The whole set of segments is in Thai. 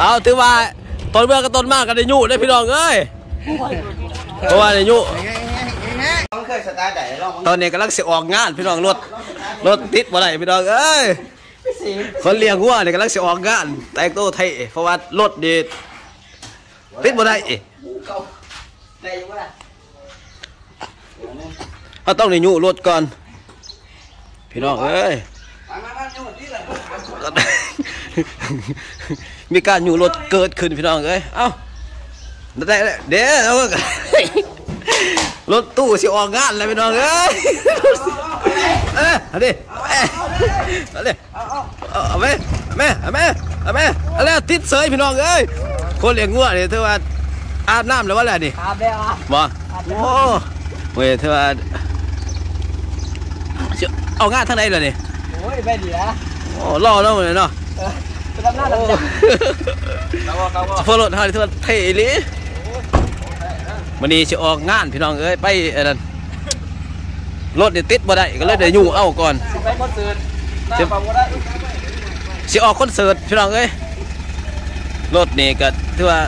เอาถือว่าต้นเมื่อกับต้นมากกันได้ยุได้พี่น้องเอ้ยเพราะว่าได้ยุตองเคยสตาร์ทได้ลองตอนนี้กำลังเสิออกงานพี่น้องรถรถติดบ่ได้พี่น้องเอ้ยคนเลี้ยงวัวเนี่กำลังเสิออกงาน แต่งตัวไทยเพราะว่ารถดีติดบ่ได้ได้อยู่ป่ะเขาต้องได้ยุรถก่อนพี่น้องเอ้ย มีการอยู่รถเกิดขึ้นพี่น้องเอ้ยเอ้าได้ได้เดี๋ยวเอรถตู้สิออกงานแล้วพี่น้องเอ้ยเอ้ยเอาดิเอ้ยเอาดิเอาเอาไหมเอาไหมเอาไหมเอาไหมเอาแล้วติดเสยพี่น้องเอ้ยคนเลี้ยงงัวนี่เธอว่าอาบน้ำแล้วว่าอะไรนี่อาบแล้วอะบ่โอ้เว้ยเธอว่าสิเอางานทางไหนล่ะนี่โอ้ยไปดีนะโอ้รอแล้วเลยเนาะ ไปทำหน้าโอ้ดำๆเขาเขาสปอร์ตเฮาที่ว่าเท่อีหลีวันนี้สิออกงานพี่น้องเอ้ยไปไอ้นั่นรถนี่ติดบ่ได้ก็เลยได้อยู่เอาก่อนไปคอนเสิร์ตหน้าปั๊มก็ได้สิออกคอนเสิร์ตพี่น้องเอ้ยรถนี่ก็ถือว่า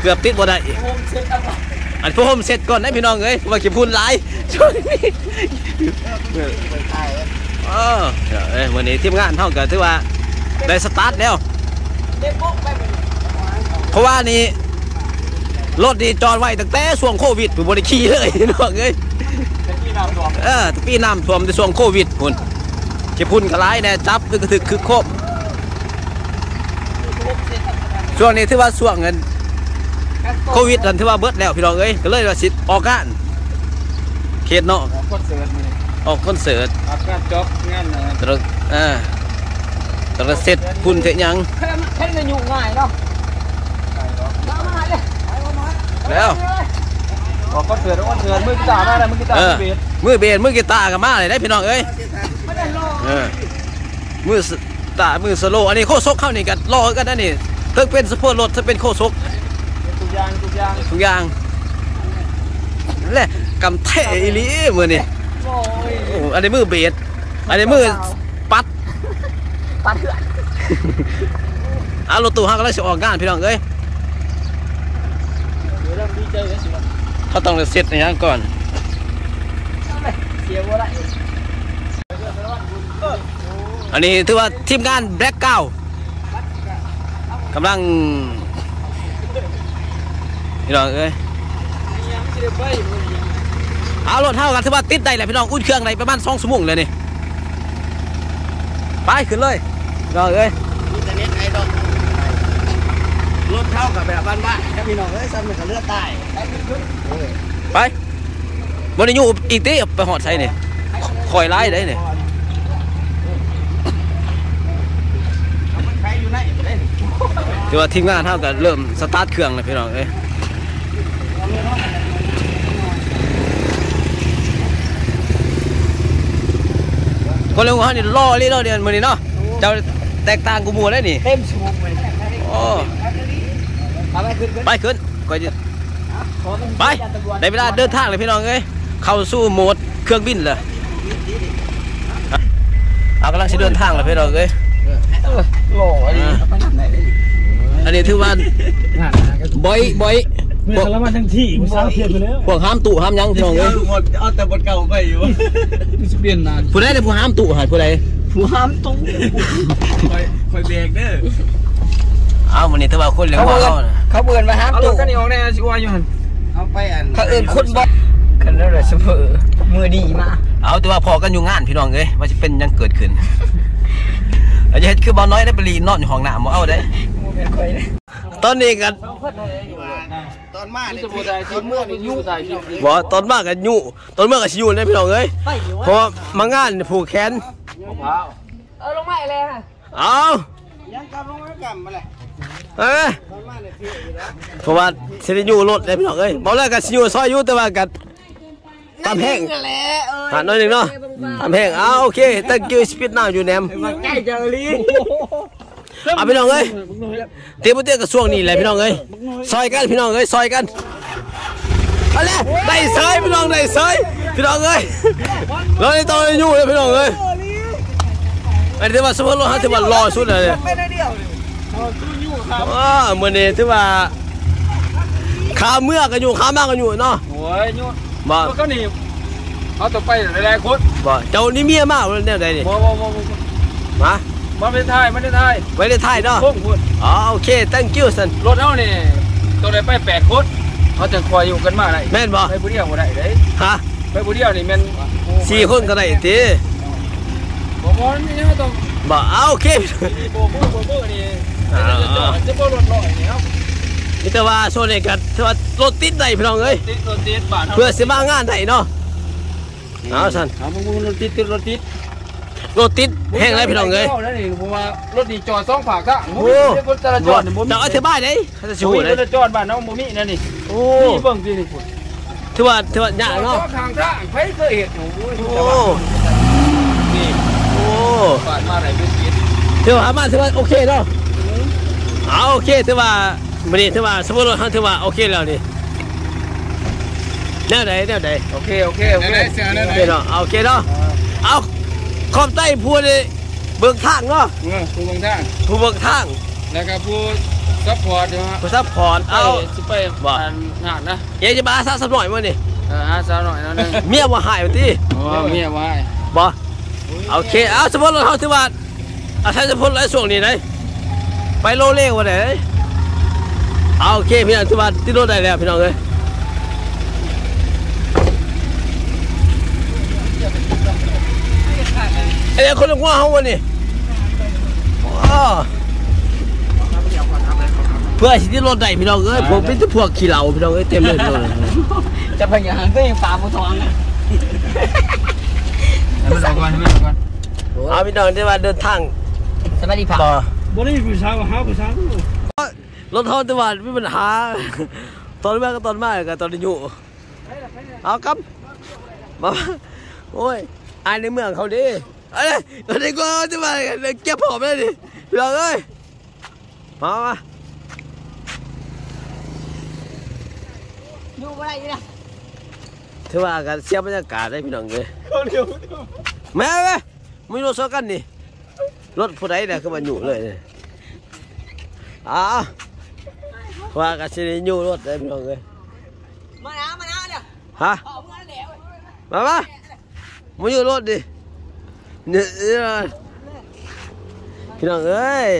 เกือบติดบ่ได้โฮมเซ็ตอะไรอันพวกผมเสร็จก่อนนะพี่น้องเอ้ยเพราะว่าขี้พูนหลายช่วยนี่เออเอ้ยวันนี้ทีมงานเฮาก็ถือว่า ได้สตาร์ทแล้วเด็กปุ๊บไปเป็นเพราะว่านี่รถนี่จอดไว้ตั้งแต่ช่วงโควิดผมบริขี่เลยน้องเอ้ยเป็นที่นำตัวเออปีน้ำท่วมในช่วงโควิดพุ่นจะพุ่นกระไรแน่จับคือกระถึกคือโคบช่วงนี้ถือว่าช่วงเงินโควิดนั่นถือว่าเบิดแล้วพี่น้องเอ้ยก็เลยว่าสิออกงานเขตเนาะคอนเสิร์ตนี่ออกคอนเสิร์ตอาบการจ็อกงานนะตระเอ่า ตระเสร็จพุ่นเถอะยังแค่แค่เงินอยู่ง่ายเนาะมามาเลยแล้วออกคอนเสิร์ตคอนเสิร์ตมือกีตาร์มาเลยมือกีตาร์เออเบสมือเบสมือกีตาร์กับมาเลยได้พี่น้องเอ้ยไม่ได้รอเออมือสตามือสโลว์อันนี้โคซกเข้านี่กันรอกันนะนี่เพิ่งเป็นสปอร์ตรถถ้าเป็นโคซกทุกอย่างทุกอย่างทุกอย่างนั่นแหละกำแทอีหลีมือนี่โอ้ยโอ้อันนี้มือเบสอันนี้มือปัด ปัดเถื่อนอารถตู้ห้างก็เลยสิออกงานพี่น้องเอ้ยเดี๋ยวเริ่มดีใจแล้วสิเขาต้องเสร็จในอย่างก่อนเสียบ่ได้อันนี้ถือว่าทีมงานแบล็กเก้ากำลังพี่น้องเอ้ยยังสิได้ไปเอารถเท่ากันถือว่าติดได้แหละพี่น้อง อุ่นเครื่องในประมาณสองชั่วโมงเลยนี่ ไป ขึ้นเลย พี่น้องเอ้ยอินเทอร์เน็ตไอดอลรถเท่ากับแบบบ้านๆถ้าพี่น้องเอ้ยซ้ำกับเลือดตายไปวันนี้อยู่อีกตีไปหอดใส่นี่คอยไล่ได้นี่ใครอยู่ไหนเล่นถือว่าทีมงานเท่ากันเริ่มสตาร์ทเครื่องเลยพี่น้องเอ้ยคนเร็วเขานี่ล่อเลยเราเดียนมือนี้เนาะเจ้า แตกต่างกูหมูได้นี่เต็มชั่วโมงเลยโอ้ทำให้ขึ้นขึ้นไปขึ้นไปดิไปได้เวลาเดินทางเลยพี่น้องเอ้ยเข้าสู่โหมดเครื่องบินเลยเอากำลังจะเดินทางเลยพี่น้องเอ้ยหล่อดิไปไหนอันนี้ถือว่าบอยบอยเมื่อแล้วมาทั้งที่กูสาวเทียบไปแล้วพวกห้ามตู่ห้ามหยังพี่น้องเอ้ยหมดเอาแต่บทเก่าไปอยู่จะเปลี่ยนนานผู้ใดได้ผู้ห้ามตู่หายผู้ใด ผู้ห้ามตุ้งคอยคอยเบรกเด้อเอาวันนี้ถือว่าคนเลี้ยงว่าเขาน่ะเขาเบื่อมาห้ามตุ้งกันออกแน่ชิวาอยู่หันเอาไปอันเขาเอื่นคนบอกันแล้วเลยเสมอมือดีมาเอาแต่ว่าพอกันอยู่งานพี่น้องเอ้ยว่าจะเป็นหยังเกิดขึ้นอาจจะเห็นคือบอลน้อยได้ไปรีนอนอยู่ห้องน้ำบ่เอาได้เป็นคอยเลยตอนนี้กันตอนมาเนี่ยตอนเมื่อนี่ยุ่งใจพี่บ่ตอนมากกันยู่ตอนเมื่อกันสิอยู่เลยพี่น้องเอ้ยไปอยู่เพราะว่ามางานผูกแขน เออลงมาเลยฮะเอายังกำลงมากำมาเลยเอ้ยตอนมาเนี่ยพี่อยู่แล้วเพราะว่าสิได้อยู่รถเลยพี่น้องเอ้ยบอกแล้วกันสิอยู่ซอยอยู่แต่ว่ากันตามแห้งแหละเออหาหน่อยหนึงเนาะตามแห้งเอาโอเค thank you speed now you name ใกล้จะลีเอาพี่น้องเอ้ยเตรียมเตรียมกับช่วงนี้แหละพี่น้องเอ้ยซอยกันพี่น้องเอ้ยซอยกันเอาละได้เสยพี่น้องได้เสยพี่น้องเอ้ยเราในตอนอยู่เลยพี่น้องเอ้ย อันนี้ถือว่าสมมติเราถือว่ารอสุดเลยไม่ได้เดียวรเอาตู้ยู่ครับอ๋อมื้อนี้ถือว่าขาเมื่อกันอยู่ขามากันอยู่เนาะโอ้ยยู่บ่ตัวก็นี่เอาต่อไปหลายๆคนบ่เจ้านี่เมียมาบ่แนวใดนี่บ่บ่บ่บ่มาบ่ไม่ได้ไม่ได้ทายไว้ได้ท้ายเนาะพวกคุณอ๋อโอเค thank you สันรถเฮานี่ตัวได้ไปแปดคนเขาจะคอยอยู่กันมาได้แม่นบ่ไปผู้เดียวบ่ได้เด้ฮะไปผู้เดียวนี่แม่นสี่คนก็ได้ติ บ่บ่นี่เฮาต้องบ่เอาโอเคมีโบโบโบโบนี่จะจอดจะบ่รถลอยนี่ครับนี่แต่ว่าโซนนี้ก็ถือว่ารถติดได้พี่น้องเอ้ยติดรถติดบาทเพื่อสิมางานได้เนาะเอาสันครับผมรถติดติดรถติดรถติดแห้งเลยพี่น้องเอ้ยนั่นนี่ผมว่ารถนี่จอดสองฝากทางโอ้รถจราจรนี่บ่มีจะอธิบายได้เขาจะชูชูรเลยถจราจรบ้านน้องบ่มีนั่นนี่โอ้นี่เบิ่งสินี่พุ่นถือว่าถือว่ายากเนาะจอดทางทางไผเคยเห็นโอ้ยโอ้นี่ โอ้บาดมาไหนเป็นชีวิตถือว่าหามาถือว่าโอเคเนาะเอาโอเคถือว่าบัดนี้ถือว่าสมมุติว่าเขาถือว่าโอเคแล้วนี่แนวไหนแนวไหนโอเคโอเคโอเคเสียนั่นโอเคเนาะเอาโอเคเนาะเอาขอบใต้ผู้นี่เบิกทางเนาะเออผู้บางทางผู้เบิกทางแล้วก็ผู้ซัพพอร์ตนะฮะผู้ซัพพอร์ตเอาสิไปงานนะเอ๊ะจะมาอาสาสักหน่อยมั้ยนี่เออหาสาวหน่อยนะนึงเมียว่าหายไปที่โอ้เมียว่าบ่ โอเคเอาสมมติเราเท่าที่ว่าอาศัยสมมติไรส่วงนี้ไหนไปโลเล่วันไหนเอาโอเคพี่น้องที่ว่าที่รถได้แล้วพี่น้องเอ้ยไอ้คนละว่าเขาวันนี้เพื่อที่รถได้พี่น้องเอ้ยผมเป็นพวกขี้เหล้าพี่น้องเอ้ยเต็มเลยพี่น้องเอ้ยจะพยายามก็ยังปาผู้ทองนะไม่ต้องก่อนไม่ต้องก่อน เอาพี่ น้องที่ว่าเดินทางสวัสดีพ่อต่อบ่ได้มีผู้ชายว่าหาผู้ชายรถทอนตะวันมีปัญหา ตอนแรกก็ตอนมากับตอนนี้อยู่เอาครับมาโอ้ยอายในเมืองเขาดิอะไรตอนนี้ก็จะมาเก็บผมเลยดิพี่น้องเอ้ยมามาอยู่บ่ได้อยู่นะถือว่าการเสียบรรยากาศได้พี่น้องเลยแม่แม่ ไม่รู้สกันนี่รถผู้ใดเนี่ยคือมันอยู่เลยเนี่ยอ่าว่ากันสิได้อยู่รถได้พี่น้องเลย มานะมานะเดี๋ยวฮะออกมาแล้วมามามาอยู่รถดิเนี่ยพี่น้องเอ้ย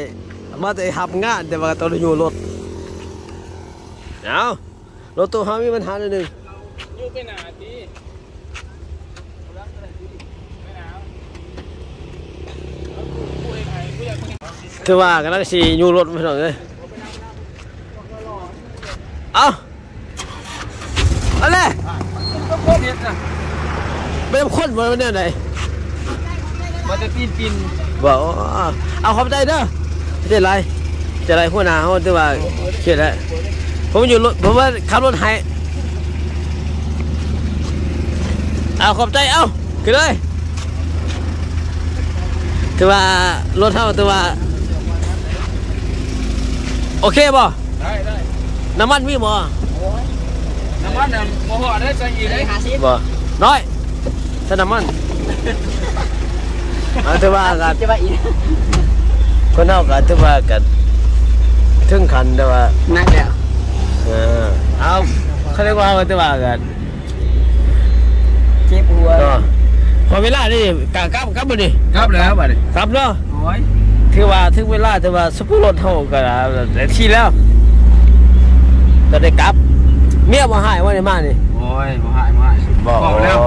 มาแต่หับงานแต่ว่าตอนอยู่รถเอารถตัวเขามีปัญหาหนึ่งอยู่ไปหนาดี ถือว่ากำลังสีอยู่รถพี่น้องเอ้ยเอาอะไรก็โคตรเด็ดนะเป็นคนมาเนี่ยไหนมาจะปีนปีนบอกเอาความใจเด้อไม่ใช่ไรจะไรหัวหน้าเขาถือว่าเขียนแล้วผมอยู่รถผมว่าขับรถให้เอาขอบใจเอาขึ้นเลย ถือว่ารถเท่าถือว่า โอเคบ่ได้ได้น้ำมันมีบ่น้ำมันเนี่ยโมโหได้ใจอีเลยหาซิบ่น้อยถ้าน้ำมันเอาถือว่ากันจะไปอีกคนเฮาก็ถือว่ากันถึงขันแต่ว่านักแล้วเออเอาเขาเรียกว่าเอาถือว่ากันเจ็บหัวเนาะ พอเวลานี่กะกลับกลับบ่นี่ครับแล้วบัดนี้กลับเนาะโอ้ยถือว่าถึงเวลาถือว่าสุภรถเฮาก็ได้ที่แล้วก็ได้กลับ เมียบ่หายว่าได้มานี่โอ้ยบ่หายบ่หายบ่บอกแล้ว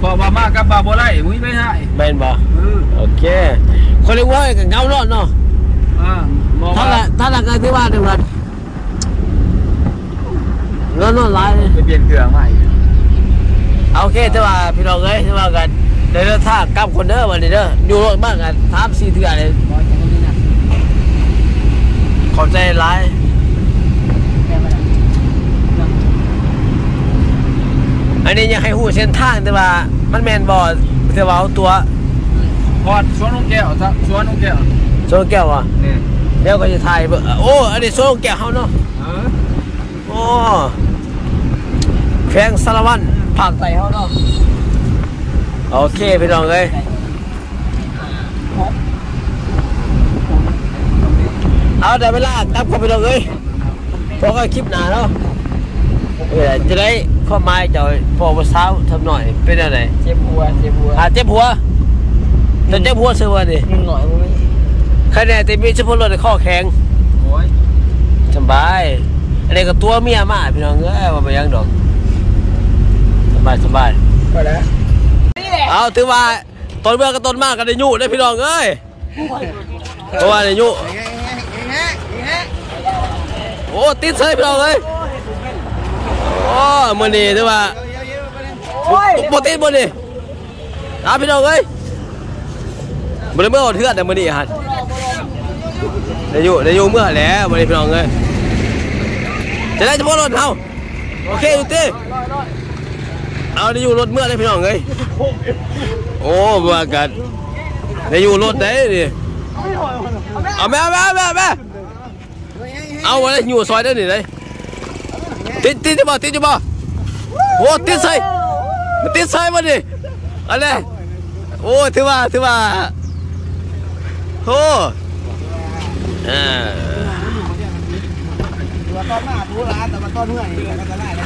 พอบ่มากับบาบ่ไล่มุ้ยไม่ให้แม่นบ่เออโอเคคนเรียกว่าก็เงารอดเนาะอ่าบอกถ้าว่าละถ้าละก็ถือว่าถือว่าเงินนอนหลายไปเปลี่ยนเครื่องใหม่ โอเคถือว่าพี่น้องเอ้ยถือว่ากันได้เดินทางกลับคนเด้อวันนี้เด้ออยู่รถมากกัน3 4เทื่อเลยขอบใจหลายอันนี้ยังให้หูเส้นทางแต่ว่ามันแมนบอแต่ว่าเอาตัวพอดสวนลุงแก้วซะสวนลุงแก้วโซนแก้วอะนี่แล้วก็จะถ่ายเบิ่งโอ้อันนี้โซนแก้วเขาเนาะเออโอ้แข้งสารวัตร ภาคใต้เขาเนาะโอเคพี่น้องเอ้ยเอาแต่เวลาตับเข้าไปเลยเอ้ยพอก็คลิปหนาเนาะเออจะได้ข้อไม้จะพอวันเช้าทำหน่อยเป็นอะไรเจ็บหัวเจ็บหัวอ่าเจ็บหัวแต่เจ็บหัวเสือวันนี่มึงหน่อยมึงไม่คะแนนเต็มมีเฉพาะรถในข้อแข็งโอ้ยสบายอันนี้ก็ตัวเมียมาพี่น้องเอ้ยว่าไปยังดอกส บายสบายก็แล้วเอาถือว่าต้นเมื่อกับต้นมากกันได้ยุได้พี่น้องเอ้ยเพราะว่าได้ยุโอ้ติดใส่พี่น้องเอ้ยโอ้มื้อนี้ถือว่าบ่ติดบ่นี่อะพี่น้องเอ้ยบ่ได้เมื่อเอาเทือนแต่มื้อนี้หั่นได้ยุได้ยุเมื่อแล้วมื้อนี้พี่น้องเอ้ยจะได้เฉพาะรถเฮาโอเคอยู่ติ เอาได้อยู่รถเมื่อเลยพี่น้องเอ้ยโอ้ว่ากันได้อยู่รถได้ดิเอาแม่แม่แม่แม่เอาไว้อยู่ซอยได้นี่เลยติดติดจะบ่ติดจะบ่โอ้ติดใส่มันติดใส่มาดิอะไรโอ้ถือว่าถือว่าโอ้อ่าตัวต้นหน้าผู้ร้านแต่มันต้นเมื่อยก็จะได้แล้ว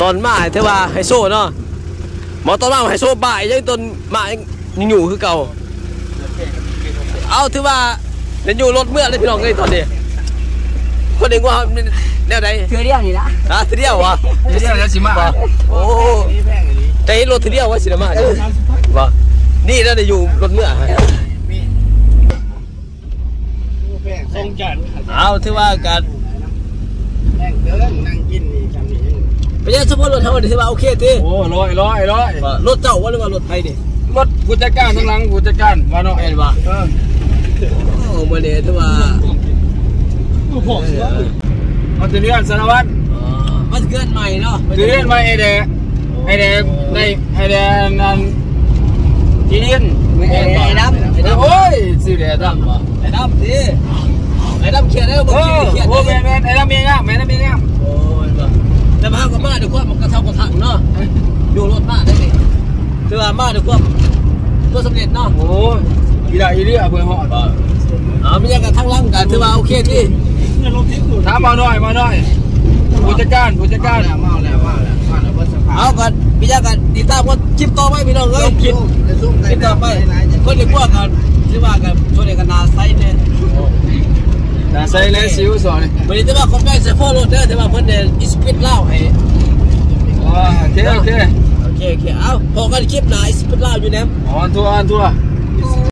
ตอนมาถือว่าไฮโซเนาะหมอตอนมาไฮโซบ่ายยังตอนมายังอยู่คือเก่า เอาถือว่าเล่นอยู่รถเมื่อเลยพี่น้องเลยตอนนี้ คนเองว่าแนวไหนเทือเดียวนี่ละอะทีเดียววะเดี๋ยวจะสิมาบ่โอ้ใจรถทีเดียววะสินะมาบ่นี่น่าจะอยู่รถเมื่อฮะทรงจันทร์เอาถือว่าการแม่งเดินนั่งกินนี่คำนี้ ไปยังสมมติรถเท่านี้ถือว่าโอเคทีโอ้ร้อยร้อยร้อยว่ารถเจ้าว่าหรือว่ารถไทยนี่รถผู้จัดการทั้งหลังผู้จัดการว่าเนาะเห็นบ่เออโอ้มาเนี่ยถือว่าเอาตัวเรียนสารวัตรอ๋อมันเกิดใหม่เนาะตัวเรียนมาไอเดไอเดในไอเดนั่นที่ดินไอ้ดำไอ้ดำโอ้ยสิเดดำไอ้ดำสิไอ้ดำเขียนได้บ่โอ้เขียนโหแม่แม่ไอ้ดำเมียงามแม่ดำเมียงามโอ้ยบ่ แต่มาก็มาด้วยความมันกระเทากระถังเนาะอยู่รถมาได้ดิถือว่ามาด้วยความตัวสำเร็จเนาะโอ้ยอีละอีเลียเพื่อนหอดอ๋อไม่ใช่กันทั้งร่างกันถือว่าโอเคที่เนี่ยรถที่สุดถามมาหน่อยมาหน่อยผู้จัดการผู้จัดการมาแล้วมาแล้วมาแล้วเพิ่นสภาเอากันพี่ยากันติดตามว่าคลิปต่อไปพี่น้องเอ้ยคลิปคลิปต่อไปคนที่พวกกันที่ว่ากันช่วยกันนาไซด์เนี่ย น่าใส่เลยสิวสอนวันนี้ที่ว่าคอมแบกเซฟโฟรถเด้อที่ว่าเพิ่นเดินอิสปิดเล่าให้โอเคโอเคโอเคโอเคเอาพอกันคลิปหน้าอิสปิดเล่าอยู่แนมอ่อนทัวอ่อนทัว